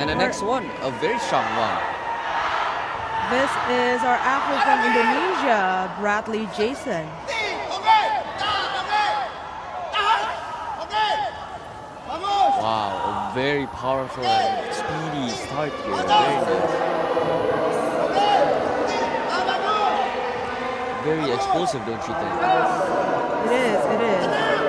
And the next one, a very strong one. This is our athlete from Indonesia, Bradley Jason. Wow, a very powerful and speedy start here. Very nice. Very explosive, don't you think? It is, it is.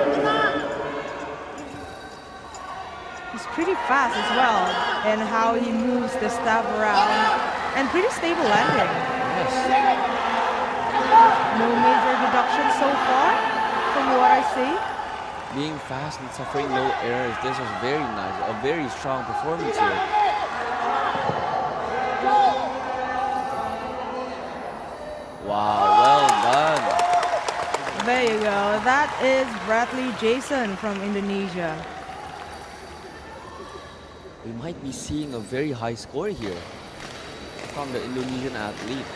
He's pretty fast as well in how he moves the staff around and pretty stable landing. Yes. No major deduction so far from what I see. Being fast and suffering no errors, this was very nice. A very strong performance here. Wow, well done. There you go. That is Bradley Jason from Indonesia. We might be seeing a very high score here from the Indonesian athlete.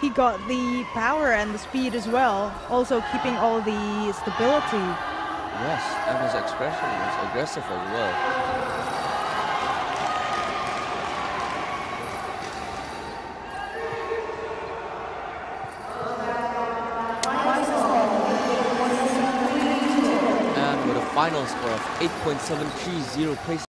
He got the power and the speed as well, also keeping all the stability. Yes, and his expression was aggressive as well. And with a final score of 8.730 place